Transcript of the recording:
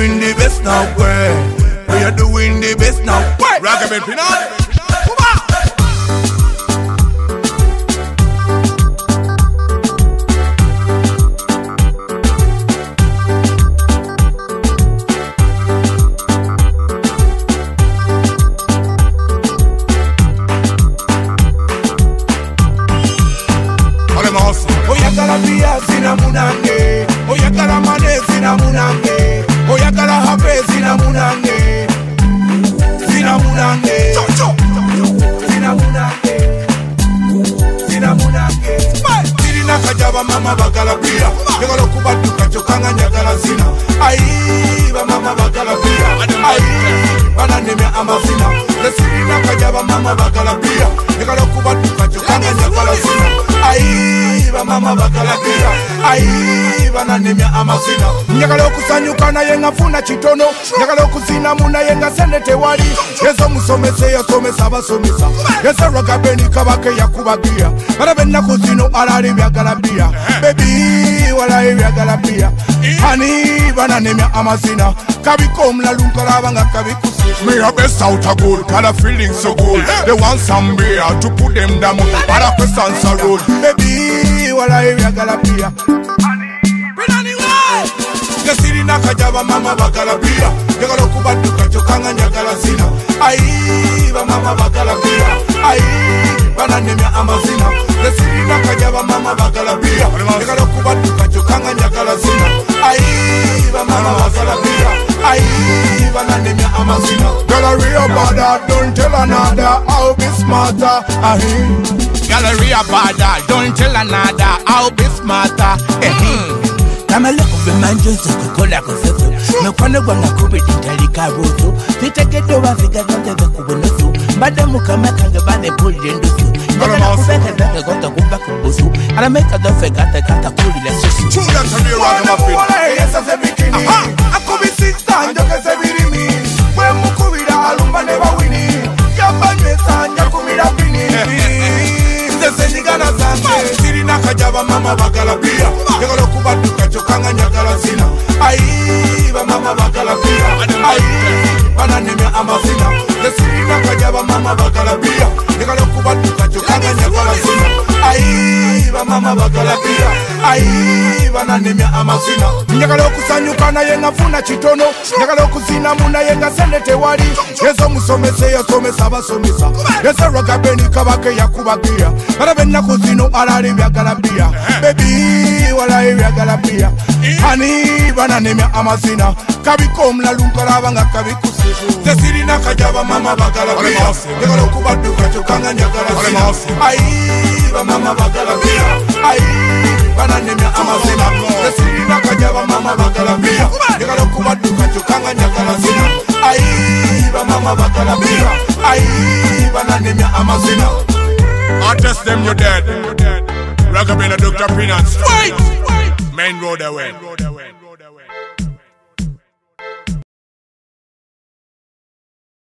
doing the best now, way. We are doing the best now, way. Rock a pinot. Oya karabi ya zina munange Oya karamane zina munange habe zina munange. Zina munange. Zina munange. Zina munange sirina kajaba mama bagala bia njagala okubadduka kyokanga njagala zina. Ayi bamama bagala bia ayi bananemya amazina lesirina kajaba mama bagala bia njagala okubadduka kyokanga njagala zina mama bakalakira ayi bananimya amazina njagala okusanyuka naye nga nfuna kitono njagala okuzinamu naye nga sene tewali eza omusomesa eyasomesa abasomesa eza lwagabeni kabaka eyakubagira balaba ennaku zino alala ebyagala bira bebi walala ebyagala bira ani bananimya amazina kabika omulalu nkalaba nga kabikuse miraba esauta good kala feeling so good. They want some beer to put them down. Barakwesa nsa road bebi walayi byagala bia gesirina kajaba mama bagala bia njagala okubadduka kyokanga njagala zina ayi bamama bagala bia ayi bananemya amazina kajaba mama bagala bia njagala okubadduka kyokanga njagala zina ayi bamama bagala bia ayi bananemya amazina Galleria bada, don't tell another, I'll be smarter. Ahi. Gallery abada, don't tell another I'll eh, eh. be smarter kama leo kuvimanjozo kukola kufuzu mikono gwanga kubidintalika buzu vitegedewa viga vyange vyakubunusu mbadamu kama kange banepulile ndusu njagala kubeka zange gote kuba kubusu arameka zofe gategatakulile susu bamama bagalabira njagala okubadduka kyokka nga njagala zina ayi bamama bagalabira ayi bananemya amazina tesinakajya bamama bagalabira njagala okubadduka kyokka nga njagala zina ayi bamama bagalabira ayi abali bananemya amazina. Njagala okusanyuka naye nga funa kitono njagala okuzinamu naye nga sene tewali ez'omusomesa eyasomesa abasomesa ezerwagabeni kabaka eyakubagira. Balaba ennaku zino alala ebyagala bira bebi walala ebyagala bira ani bananemya amazina? Kabika omulalu nkalaba nga kabikusizu tesirina kajaba mama bagala bira njagala okubadduka kyokka nga njagala sina ayi bamama bagala bira ayi. Bananemya amazina kajaba mama bagala bia njagala okubadduka kyokanga njagala zina ayi bamama bagala bia ayi amazina I test them, you're dead. Ragamuffin, Dr. Peanuts. Straight. Main road away.